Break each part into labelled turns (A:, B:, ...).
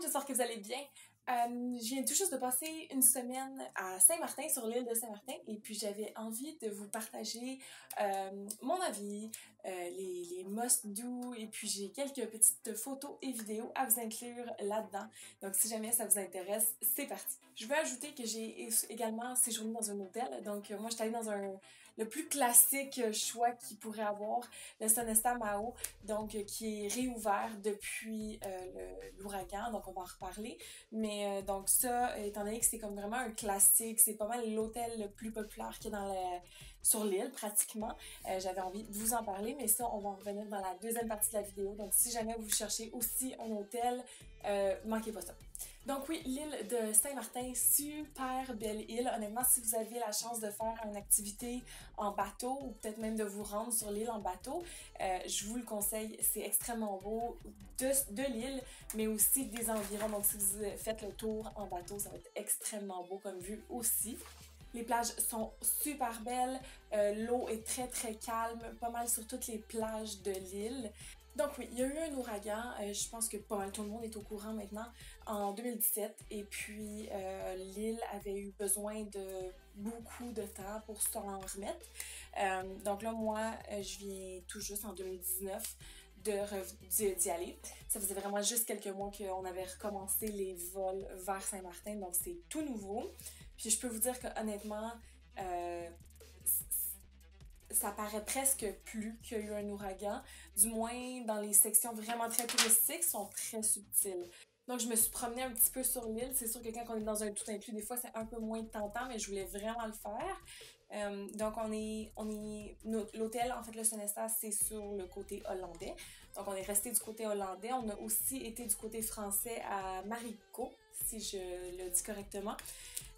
A: monde, j'espère que vous allez bien. Euh, je viens tout juste de passer une semaine à Saint-Martin, sur l'île de Saint-Martin, et puis j'avais envie de vous partager euh, mon avis, euh, les, les must-do, et puis j'ai quelques petites photos et vidéos à vous inclure là-dedans. Donc si jamais ça vous intéresse, c'est parti. Je veux ajouter que j'ai également séjourné dans un hôtel, donc moi j'étais allée dans un le plus classique choix qu'il pourrait avoir, le Sonesta Mao, donc qui est réouvert depuis l'ouragan, donc on va en reparler. Mais euh, donc ça, étant donné que c'est comme vraiment un classique, c'est pas mal l'hôtel le plus populaire qui est dans sur l'île pratiquement. Euh, j'avais envie de vous en parler, mais ça, on va en revenir dans la deuxième partie de la vidéo. Donc si jamais vous cherchez aussi un hôtel, euh, manquez pas ça. Donc oui, l'île de Saint-Martin, super belle île. Honnêtement, si vous avez la chance de faire une activité en bateau ou peut-être même de vous rendre sur l'île en bateau, euh, je vous le conseille. C'est extrêmement beau de, de l'île, mais aussi des environs. Donc si vous faites le tour en bateau, ça va être extrêmement beau comme vue aussi. Les plages sont super belles, euh, l'eau est très très calme, pas mal sur toutes les plages de l'île. Donc oui, il y a eu un ouragan, euh, je pense que pas mal tout le monde est au courant maintenant, en 2017. Et puis euh, l'île avait eu besoin de beaucoup de temps pour s'en remettre. Donc là, moi, je viens tout juste en 2019 d'y aller. Ça faisait vraiment juste quelques mois qu'on avait recommencé les vols vers Saint-Martin, donc c'est tout nouveau. Puis je peux vous dire que honnêtement, ça paraît presque plus qu'il y a eu un ouragan. Du moins, dans les sections vraiment très touristiques, sont très subtiles. Donc, je me suis promenée un petit peu sur l'île. C'est sûr que quand on est dans un tout inclus, des fois, c'est un peu moins tentant, mais je voulais vraiment le faire. Euh, donc, on est, on est, l'hôtel, en fait, le Sonesta, c'est sur le côté hollandais. Donc, on est resté du côté hollandais. On a aussi été du côté français à Marico, si je le dis correctement.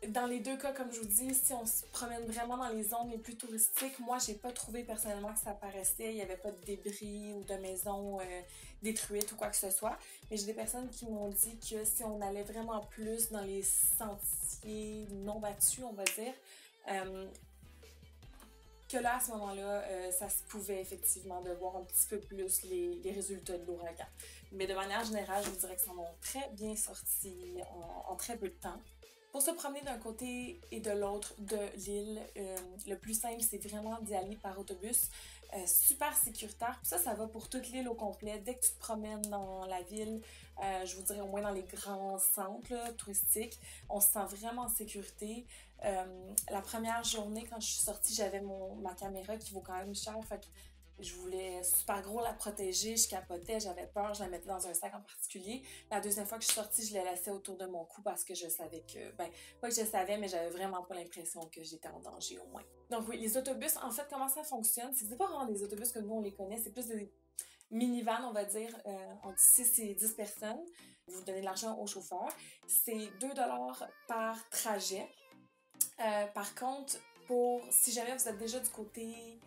A: Dans les deux cas, comme je vous dis, si on se promène vraiment dans les zones les plus touristiques, moi, j'ai pas trouvé personnellement que ça paraissait. Il y avait pas de débris ou de maisons euh, détruites ou quoi que ce soit. Mais j'ai des personnes qui m'ont dit que si on allait vraiment plus dans les sentiers non battus, on va dire, euh, que là, à ce moment-là, euh, ça se pouvait effectivement de voir un petit peu plus les, résultats de l'ouragan. Mais de manière générale, je vous dirais que ça m'a très bien sorti en, très peu de temps. Pour se promener d'un côté et de l'autre de l'île, euh, le plus simple, c'est vraiment d'y aller par autobus. Euh, super sécuritaire. ça, ça va pour toute l'île au complet. Dès que tu te promènes dans la ville, je vous dirais au moins dans les grands centres touristiques, on se sent vraiment en sécurité. Euh, la première journée, quand je suis sortie, j'avais ma caméra qui vaut quand même cher. Je voulais super gros la protéger, je capotais, j'avais peur, je la mettais dans un sac en particulier. La deuxième fois que je suis sortie, je la laissais autour de mon cou parce que je savais que, ben, pas que je savais, mais j'avais vraiment pas l'impression que j'étais en danger au moins. Donc oui, les autobus, en fait, comment ça fonctionne? C'est pas vraiment des autobus que nous on les connaît, c'est plus des minivans, on va dire, euh, entre 6 et 10 personnes. Vous donnez de l'argent au chauffeur. C'est 2 par trajet. Euh, par contre, pour si jamais vous êtes déjà du côté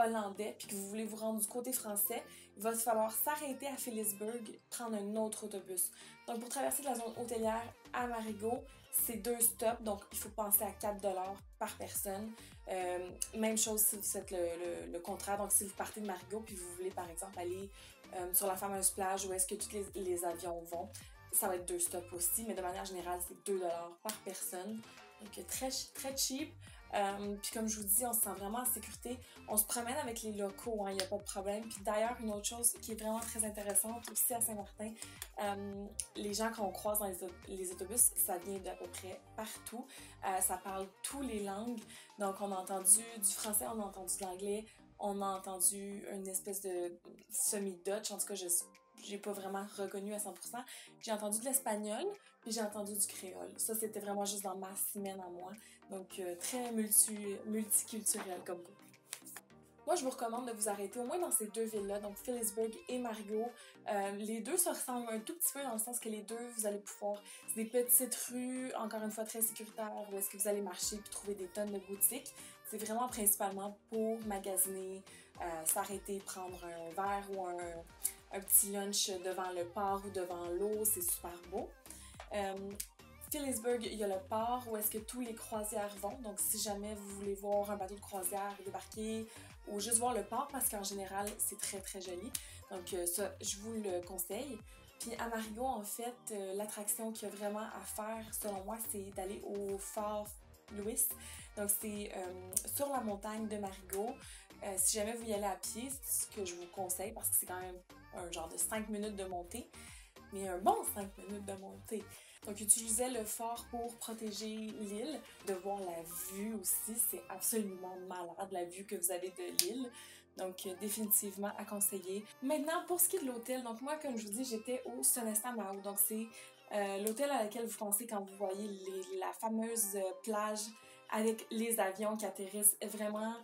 A: hollandais puis que vous voulez vous rendre du côté français, il va falloir s'arrêter à Phillipsburg, prendre un autre autobus. Donc pour traverser la zone hôtelière à Marigot, c'est deux stops, donc il faut penser à 4 dollars par personne. Euh, même chose si vous faites le, contrat, donc si vous partez de Marigot puis vous voulez par exemple aller euh, sur la fameuse plage où est-ce que tous les, avions vont, ça va être deux stops aussi, mais de manière générale c'est 2 dollars par personne. Donc très, très cheap. Euh, puis comme je vous dis, on se sent vraiment en sécurité. On se promène avec les locaux, il hein, n'y a pas de problème. Puis d'ailleurs, une autre chose qui est vraiment très intéressante aussi à Saint-Martin, euh, les gens qu'on croise dans les, autobus, ça vient d'à peu près partout. Euh, ça parle tous les langues. Donc on a entendu du français, on a entendu de l'anglais, on a entendu une espèce de semi-Dutch, en tout cas je j'ai pas vraiment reconnu à 100%. J'ai entendu de l'espagnol, puis j'ai entendu du créole. Ça, c'était vraiment juste dans ma semaine à moi. Donc, euh, très multi, multiculturel comme vous. Moi, je vous recommande de vous arrêter au moins dans ces deux villes-là, donc Phillipsburg et Marigot. Euh, les deux se ressemblent un tout petit peu dans le sens que les deux, vous allez pouvoir... C'est des petites rues, encore une fois, très sécuritaires, où est-ce que vous allez marcher puis trouver des tonnes de boutiques. C'est vraiment principalement pour magasiner, euh, s'arrêter, prendre un verre ou un, un petit lunch devant le port ou devant l'eau, c'est super beau. Euh, Phillipsburg, il y a le port où est-ce que tous les croisières vont. Donc, si jamais vous voulez voir un bateau de croisière débarquer ou juste voir le port, parce qu'en général, c'est très, très joli. Donc, euh, ça, je vous le conseille. Puis à Marigot, en fait, euh, l'attraction qu'il y a vraiment à faire, selon moi, c'est d'aller au Fort Louis. Donc c'est euh, sur la montagne de Marigot. Si jamais vous y allez à pied, c'est ce que je vous conseille parce que c'est quand même un genre de 5 minutes de montée, mais un bon 5 minutes de montée. Donc, utilisez le fort pour protéger l'île, de voir la vue aussi. C'est absolument malade, la vue que vous avez de l'île. Donc, euh, définitivement à conseiller. Maintenant, pour ce qui est de l'hôtel, donc moi, comme je vous dis, j'étais au Sonesta Mau. Donc, c'est euh, l'hôtel à laquelle vous pensez quand vous voyez la fameuse euh, plage avec les avions qui atterrissent vraiment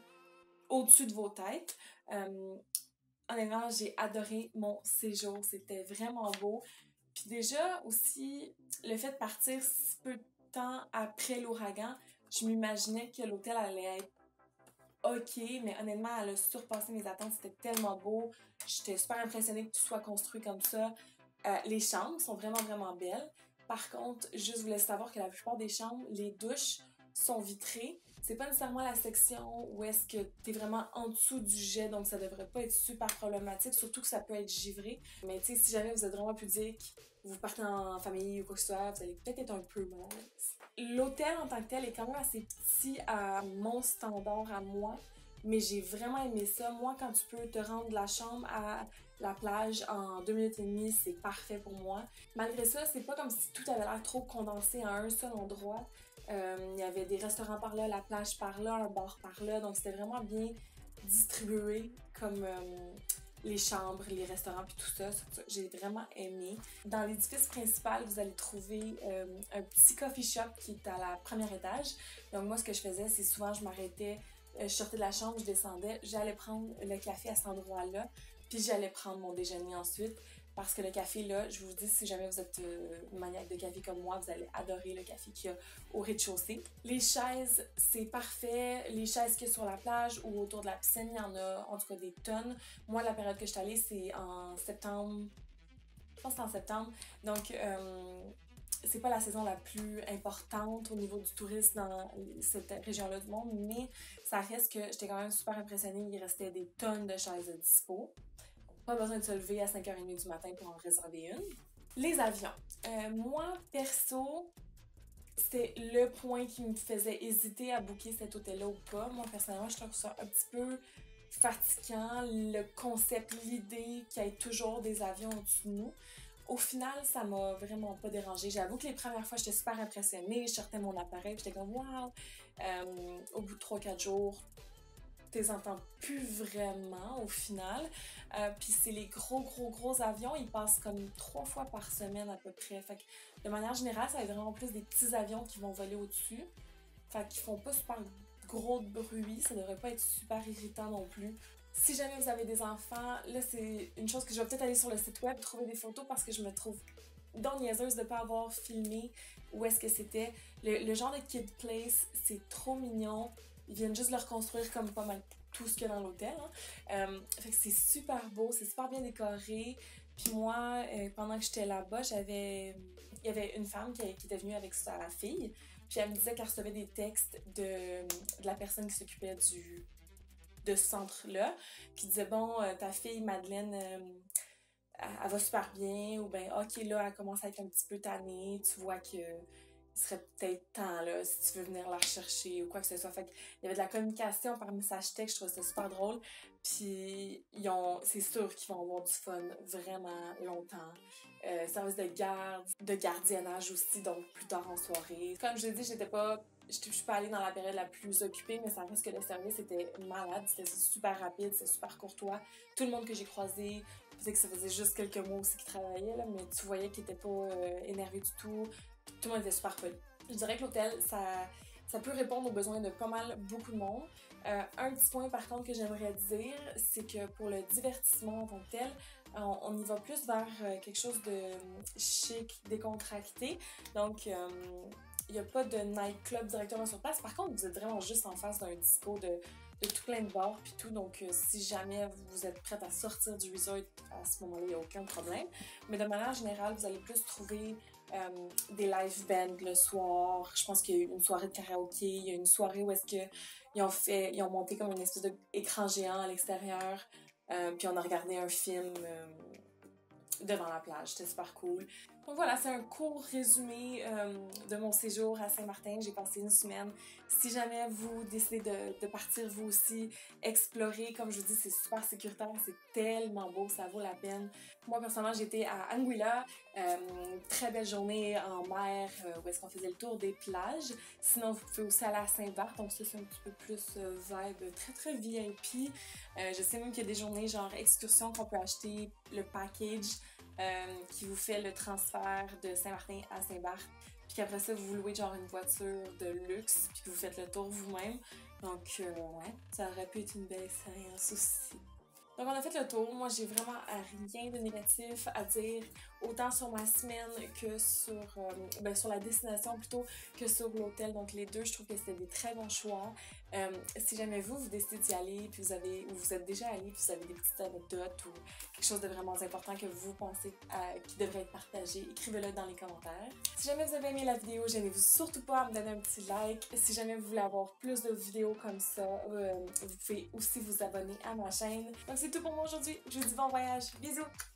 A: au-dessus de vos têtes. Honnêtement, j'ai adoré mon séjour. C'était vraiment beau. Puis déjà aussi, le fait de partir si peu de temps après l'ouragan, je m'imaginais que l'hôtel allait être OK, mais honnêtement, elle a surpassé mes attentes. C'était tellement beau. J'étais super impressionnée que tout soit construit comme ça. Euh, les chambres sont vraiment, vraiment belles. Par contre, juste vous laisse savoir que la plupart des chambres, les douches sont vitrées. C'est pas nécessairement la section où est-ce que t'es vraiment en dessous du jet, donc ça devrait pas être super problématique, surtout que ça peut être givré. Mais tu sais, si jamais vous êtes vraiment pudique, vous partez en famille ou quoi que ce soit, vous allez peut-être être un peu mal L'hôtel en tant que tel est quand même assez petit à mon standard, à moi, mais j'ai vraiment aimé ça. Moi, quand tu peux te rendre de la chambre à la plage en deux minutes et demie, c'est parfait pour moi. Malgré ça, c'est pas comme si tout avait l'air trop condensé à un seul endroit. Euh, il y avait des restaurants par là, la plage par là, un bar par là. Donc, c'était vraiment bien distribué comme euh, les chambres, les restaurants, puis tout ça. J'ai vraiment aimé. Dans l'édifice principal, vous allez trouver euh, un petit coffee shop qui est à la première étage. Donc, moi, ce que je faisais, c'est souvent, je m'arrêtais, je sortais de la chambre, je descendais, j'allais prendre le café à cet endroit-là, puis j'allais prendre mon déjeuner ensuite. Parce que le café, là, je vous dis, si jamais vous êtes euh, maniaque de café comme moi, vous allez adorer le café qu'il y a au rez-de-chaussée. Les chaises, c'est parfait. Les chaises qu'il y a sur la plage ou autour de la piscine, il y en a en tout cas des tonnes. Moi, la période que je suis allée, c'est en septembre. Je pense que c'est en septembre. Donc, euh, c'est pas la saison la plus importante au niveau du tourisme dans cette région-là du monde, mais ça reste que j'étais quand même super impressionnée. Il restait des tonnes de chaises à dispo. Pas besoin de se lever à 5h30 du matin pour en réserver une. Les avions. Euh, moi, perso, c'était le point qui me faisait hésiter à booker cet hôtel-là ou pas. Moi, personnellement, je trouve ça un petit peu fatigant, le concept, l'idée qu'il y ait toujours des avions au-dessus de nous. Au final, ça m'a vraiment pas dérangé. J'avoue que les premières fois, j'étais super impressionnée. Je sortais mon appareil, j'étais comme waouh! au bout de 3-4 jours, t'es entends plus vraiment au final. Euh, puis c'est les gros, gros, gros avions, ils passent comme trois fois par semaine à peu près. Fait de manière générale, ça va être vraiment plus des petits avions qui vont voler au-dessus. Fait qu'ils font pas super gros bruit, ça devrait pas être super irritant non plus. Si jamais vous avez des enfants, là c'est une chose que je vais peut-être aller sur le site web trouver des photos parce que je me trouve dans niaiseuse de pas avoir filmé où est-ce que c'était. Le, genre de kid place, c'est trop mignon. Ils viennent juste le reconstruire comme pas mal tout ce qu'il y a dans l'hôtel. Hein. Euh, fait que c'est super beau, c'est super bien décoré. Puis moi, euh, pendant que j'étais là-bas, j'avais. Il y avait une femme qui, était venue avec sa fille. Puis elle me disait qu'elle recevait des textes de, de la personne qui s'occupait du de ce centre-là, qui disait Bon, euh, ta fille Madeleine, elle, va super bien, ou ben ok, là, elle commence à être un petit peu tannée, tu vois que serait peut-être temps, là, si tu veux venir la rechercher ou quoi que ce soit. Fait il y avait de la communication par message texte, je trouvais ça super drôle. Puis, c'est sûr qu'ils vont avoir du fun vraiment longtemps. Euh, service de garde, de gardiennage aussi, donc plus tard en soirée. Comme je l'ai dit, j'étais pas je suis pas allée dans la période la plus occupée, mais ça reste que le service était malade. C'était super rapide, c'était super courtois. Tout le monde que j'ai croisé, faisait que ça faisait juste quelques mois aussi qu'ils travaillaient, là, mais tu voyais qu'ils étaient pas euh, énervés du tout. Tout le monde était super poli. Je dirais que l'hôtel, ça, ça peut répondre aux besoins de pas mal beaucoup de monde. Euh, un petit point par contre que j'aimerais dire, c'est que pour le divertissement en tant que tel, on, y va plus vers euh, quelque chose de chic, décontracté. Donc, euh, il n'y a pas de nightclub directement sur place. Par contre, vous êtes vraiment juste en face d'un disco de, de tout plein de bars puis tout. Donc, si jamais vous êtes prête à sortir du resort, à ce moment-là, il n'y a aucun problème. Mais de manière générale, vous allez plus trouver euh, des live bands le soir. Je pense qu'il y a eu une soirée de karaoké. Il y a une soirée où est-ce que ils ont fait, ils ont monté comme une espèce d'écran géant à l'extérieur. Euh, puis on a regardé un film. Euh, devant la plage. C'était super cool. Donc voilà, c'est un court résumé de mon séjour à Saint-Martin. J'ai passé une semaine. Si jamais vous décidez de, de, partir vous aussi, explorer, comme je vous dis, c'est super sécuritaire, c'est tellement beau, ça vaut la peine. Moi, personnellement, j'étais à Anguilla, euh, très belle journée en mer, euh, où est-ce qu'on faisait le tour des plages. Sinon, vous pouvez aussi aller à Saint-Barth, donc ça, c'est un petit peu plus euh, vibe, très très VIP. Euh, je sais même qu'il y a des journées genre excursion qu'on peut acheter le package euh, qui vous fait le transfert de Saint-Martin à Saint-Barth. Puis qu'après ça, vous louez genre une voiture de luxe, puis que vous faites le tour vous-même. Donc, ouais, ça aurait pu être une belle expérience aussi. Donc, on a fait le tour. Moi, j'ai vraiment rien de négatif à dire, autant sur ma semaine que sur, euh, ben, sur la destination plutôt que sur l'hôtel. Donc, les deux, je trouve que c'était des très bons choix. Euh, si jamais vous, vous décidez d'y aller, vous avez, ou vous êtes déjà allé, puis vous avez des petites anecdotes ou quelque chose de vraiment important que vous pensez qui devrait être partagé, écrivez-le dans les commentaires. Si jamais vous avez aimé la vidéo, gênez-vous surtout pas à me donner un petit like. Si jamais vous voulez avoir plus de vidéos comme ça, euh, vous pouvez aussi vous abonner à ma chaîne. Donc c'est tout pour moi aujourd'hui. Je vous dis bon voyage. Bisous!